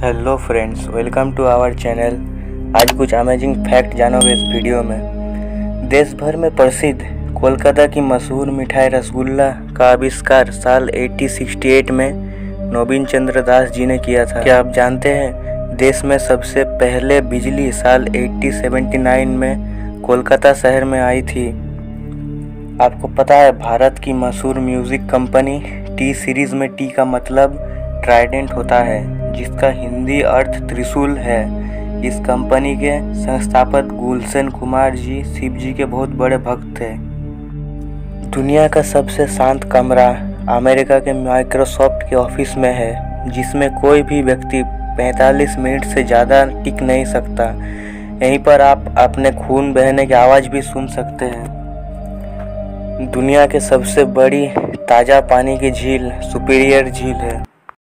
Hello friends welcome to our channel आज कुछ amazing fact जानोगे इस वीडियो में। देश भर में प्रसिद्ध कोलकाता की मशहूर मिठाई रसगुल्ला का आविष्कार साल 1868 में नवीन चंद्र दास जी ने किया था। क्या आप जानते हैं, देश में सबसे पहले बिजली साल 1879 में कोलकाता शहर में आई थी। आपको पता है, भारत की मशहूर म्यूज़िक कंपनी टी सीरीज़ में टी का मतलब ट्राइडेंट होता है। जिसका हिंदी अर्थ त्रिशूल है। इस कंपनी के संस्थापक गुलशन कुमार जी शिव जी के बहुत बड़े भक्त थे। दुनिया का सबसे शांत कमरा अमेरिका के माइक्रोसॉफ्ट के ऑफ़िस में है, जिसमें कोई भी व्यक्ति 45 मिनट से ज़्यादा टिक नहीं सकता। यहीं पर आप अपने खून बहने की आवाज़ भी सुन सकते हैं। दुनिया के सबसे बड़ी ताज़ा पानी की झील, सुपीरियर झील है।